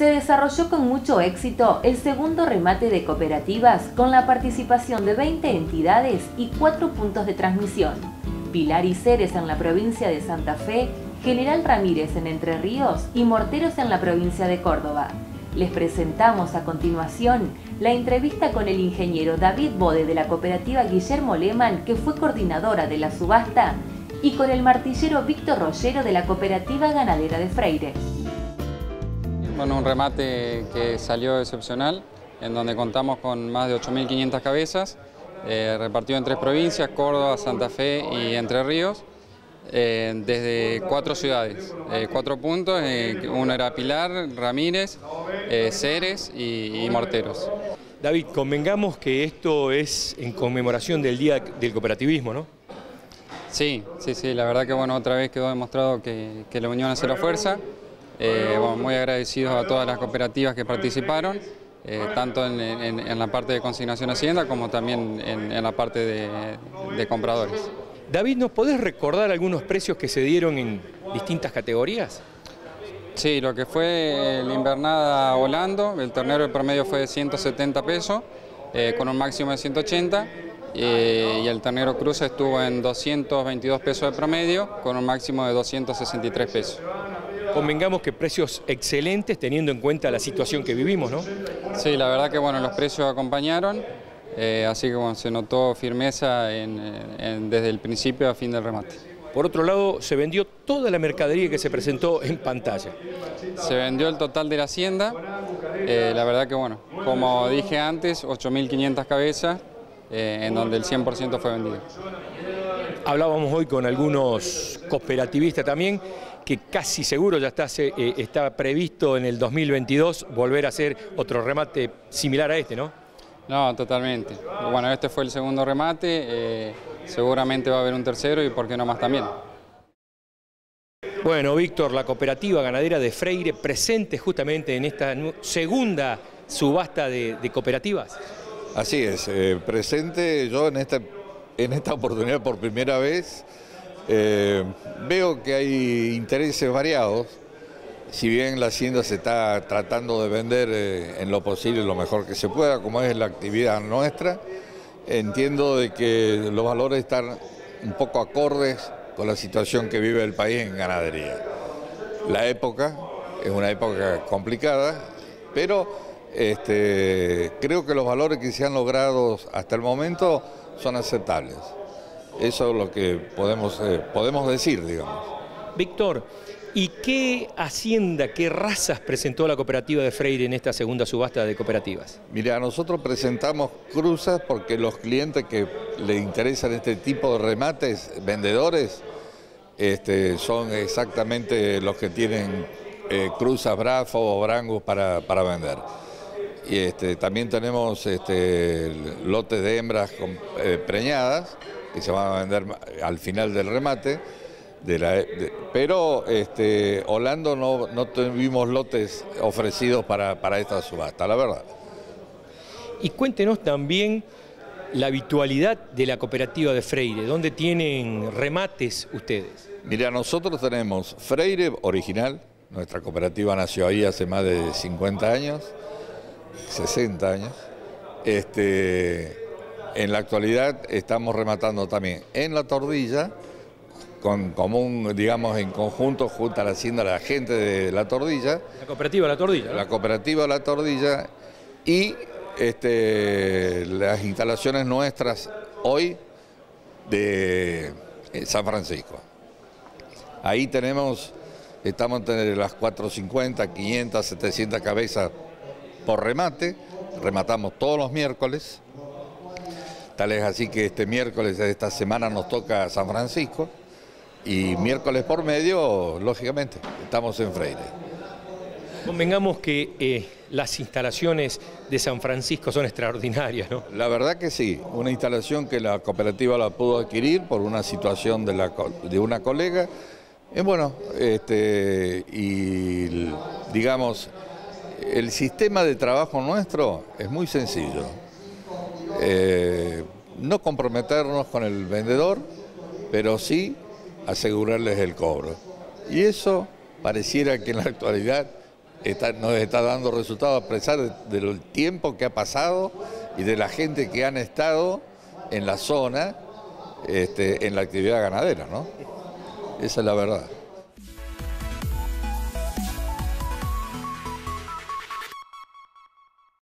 se desarrolló con mucho éxito el segundo remate de cooperativas con la participación de 20 entidades y 4 puntos de transmisión. Pilar y Ceres en la provincia de Santa Fe, General Ramírez en Entre Ríos y Morteros en la provincia de Córdoba. Les presentamos a continuación la entrevista con el ingeniero David Bode de la cooperativa Guillermo Lehmann, que fue coordinadora de la subasta, y con el martillero Víctor Rollero de la cooperativa ganadera de Freire. Bueno, un remate que salió excepcional, en donde contamos con más de 8.500 cabezas, eh, repartido en tres provincias, Córdoba, Santa Fe y Entre Ríos, eh, desde cuatro ciudades, eh, cuatro puntos, uno era Pilar, Ramírez, Ceres y, y Morteros. David, convengamos que esto es en conmemoración del Día del Cooperativismo, ¿no? Sí, sí, sí, la verdad que bueno, otra vez quedó demostrado que, que la unión hace la fuerza. Eh, muy agradecidos a todas las cooperativas que participaron, eh, tanto en, la parte de consignación Hacienda como también en, la parte de, compradores. David, ¿nos podés recordar algunos precios que se dieron en distintas categorías? Sí, lo que fue la invernada volando, el ternero de promedio fue de 170 pesos, eh, con un máximo de 180, y el ternero cruce estuvo en 222 pesos de promedio, con un máximo de 263 pesos convengamos que precios excelentes teniendo en cuenta la situación que vivimos, ¿no? Sí, la verdad que bueno, los precios acompañaron, eh, así que bueno, se notó firmeza desde el principio a fin del remate. Por otro lado, se vendió toda la mercadería que se presentó en pantalla. Se vendió el total de la hacienda, eh, la verdad que bueno, como dije antes, 8.500 cabezas, eh, en donde el 100% fue vendido. Hablábamos hoy con algunos cooperativistas también que casi seguro ya está, eh, está previsto en el 2022 volver a hacer otro remate similar a este, ¿no? No, totalmente. Bueno, este fue el segundo remate, eh, seguramente va a haber un tercero y por qué no más también. Bueno, Víctor, la cooperativa ganadera de Freire presente justamente en esta segunda subasta de, cooperativas. Así es, eh, presente yo en esta, en esta oportunidad por primera vez eh, veo que hay intereses variados, si bien la hacienda se está tratando de vender eh, en lo posible lo mejor que se pueda, como es la actividad nuestra, entiendo de que los valores están un poco acordes con la situación que vive el país en ganadería. La época es una época complicada, pero este, creo que los valores que se han logrado hasta el momento son aceptables. Eso es lo que podemos, eh, podemos decir, digamos. Víctor, ¿y qué hacienda, qué razas presentó la cooperativa de Freire en esta segunda subasta de cooperativas? Mira, nosotros presentamos cruzas porque los clientes que le interesan este tipo de remates, vendedores, este, son exactamente los que tienen eh, cruzas Brafo o Brangus para, vender. Y este, también tenemos este, lotes de hembras eh, preñadas que se van a vender al final del remate. De la, pero este, Holando no, no tuvimos lotes ofrecidos para, para esta subasta, la verdad. Y cuéntenos también la habitualidad de la cooperativa de Freire, ¿dónde tienen remates ustedes? Mira, nosotros tenemos Freire original, nuestra cooperativa nació ahí hace más de 50 años, 60 años. Este, en la actualidad estamos rematando también en la tordilla, con común, digamos, en conjunto, junto a la hacienda la gente de la tordilla. La cooperativa La Tordilla. La cooperativa La Tordilla y este, las instalaciones nuestras hoy de eh, San Francisco. Ahí tenemos, estamos entre las 450, 500, 700 cabezas por remate, rematamos todos los miércoles. Tal es así que este miércoles de esta semana nos toca San Francisco y miércoles por medio, lógicamente, estamos en Freire. Convengamos que eh, las instalaciones de San Francisco son extraordinarias, ¿no? La verdad que sí, una instalación que la cooperativa la pudo adquirir por una situación de, la, de una colega. Eh, bueno, este, y digamos, el sistema de trabajo nuestro es muy sencillo. Eh, no comprometernos con el vendedor, pero sí asegurarles el cobro. Y eso pareciera que en la actualidad nos está dando resultados a pesar del tiempo que ha pasado y de la gente que han estado en la zona este, en la actividad ganadera, ¿no? Esa es la verdad.